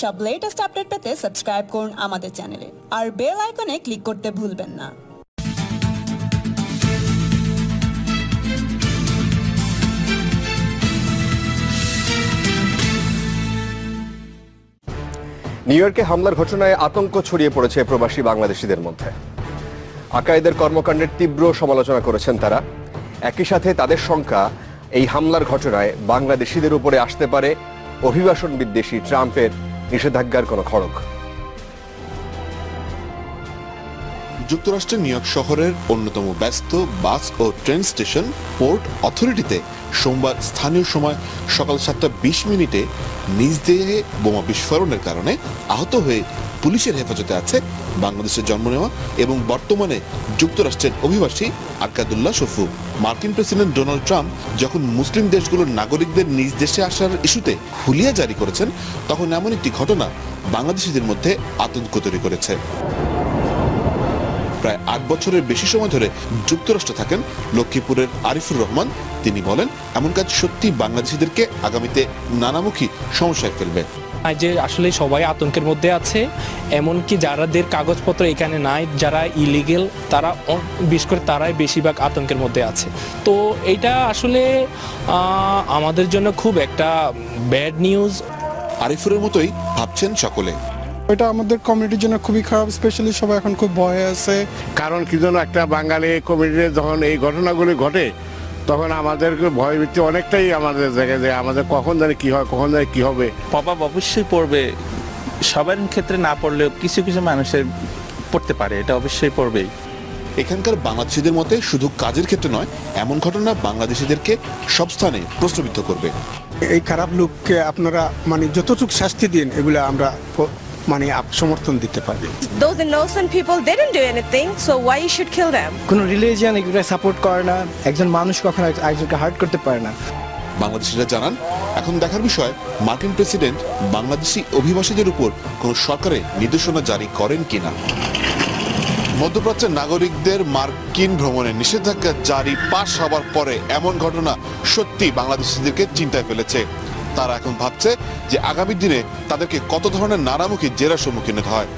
সব latest update পেতে subscribe করুন আমাদের চ্যানেলে আর বেল আইকনে ক্লিক করতে ভুলবেন না। নিউ ইয়র্কে হামলার ঘটনায় আতঙ্ক ছড়িয়ে পড়েছে প্রবাসী বাংলাদেশিদের মধ্যে। আকায়েদের কর্মকাণ্ডের তীব্র সমালোচনা করেছেন তারা। একই সাথে তাদের শঙ্কা, এই হামলার ঘটনায় বাংলাদেশিদের উপরে আসতে পারে অভিবাসন বিদ্বেষী ট্রাম্পের নিষেধাজ্ঞার কোনো খড়গ। যুক্তরাষ্ট্রের নিউ ইয়র্ক শহরের অন্যতম ব্যস্ত বাস ও ট্রেন স্টেশন পোর্ট অথরিটিতে সোমবার স্থানীয় সময় সকাল সাতটা বিশ মিনিটে নিজ দেহে বোমা বিস্ফোরণের কারণে আহত হয়ে পুলিশের হেফাজতে আছে বাংলাদেশের জন্ম নেওয়া এবং বর্তমানে যুক্তরাষ্ট্রের অভিবাসী আরকাদুল্লাহ শফু। মার্কিন প্রেসিডেন্ট ডোনাল্ড ট্রাম্প যখন মুসলিম দেশগুলোর নাগরিকদের নিজ দেশে আসার ইস্যুতে হুলিয়া জারি করেছেন, তখন এমন একটি ঘটনা বাংলাদেশিদের মধ্যে আতঙ্ক তৈরি করেছে। প্রায় আট বছরের বেশি সময় ধরে যুক্তরাষ্ট্রে থাকেন লক্ষ্মীপুরের আরিফুর রহমান। তিনি বলেন, এমন কাজ সত্যি বাংলাদেশিদেরকে আগামীতে নানামুখী সমস্যায় ফেলবে। যে আসলে সবাই আতঙ্কের মধ্যে আছে এমনকি যারাদের কাগজপত্র এখানে নাই যারা ইলিগেল তারা বিশেষ করে তারাই বেশিরভাগ আতঙ্কের মধ্যে আছে। তো এটা আসলে আমাদের জন্য খুব একটা ব্যাড নিউজ আরিফুরের মতোই ভাবছেন সকলে। এটা আমাদের কমিউনিটির জন্য খুবই খারাপ স্পেশালি সবাই এখন খুব ভয়ে আছে। কারণ কি জন্য একটা বাঙালি কমিটিতে যখন এই ঘটনাগুলি ঘটে তখন আমাদেরকে ভয় ভীতি অনেকটাই আমাদের জায়গায় যে আমাদের কখন জানি কি হয় কখন জানি কি হবে। প্রভাব অবশ্যই পড়বে। সবার ক্ষেত্রে না পড়লেও কিছু কিছু মানুষের পড়তে পারে এটা অবশ্যই পড়বেই। এখানকার বাংলাদেশিদের মতে শুধু কাজের ক্ষেত্রে নয় এমন ঘটনা বাংলাদেশিদেরকে সব স্থানে প্রশ্নবিদ্ধ করবে। এই খারাপ লোককে আপনারা মানে যতটুকু শাস্তি দিন এগুলো আমরা মানে আপ- সমর্থন দিতে পারবে। Those innocent people they didn't do anything so why you should kill them? কোনো রিলিজিয়ান এগুলো সাপোর্ট করে না একজন মানুষ কখনো এক- একজনকে হার্ট করতে পারে না। বাংলাদেশিরা জানান এখন দেখার বিষয় মার্কিন প্রেসিডেন্ট বাংলাদেশি অভিবাসীদের উপর কোন সরকারের নির্দেশনা জারি করেন কিনা। মধ্যপ্রাচ্যের নাগরিকদের মার্কিন ভ্রমণে নিষেধাজ্ঞা জারি পাশ হওয়ার পরে এমন ঘটনা সত্যি বাংলাদেশিদেরকে চিন্তায় ফেলেছে। তারা এখন ভাবছে যে আগামী দিনে তাদেরকে কত ধরনের নানামুখী জেরার সম্মুখীন হতে হয়।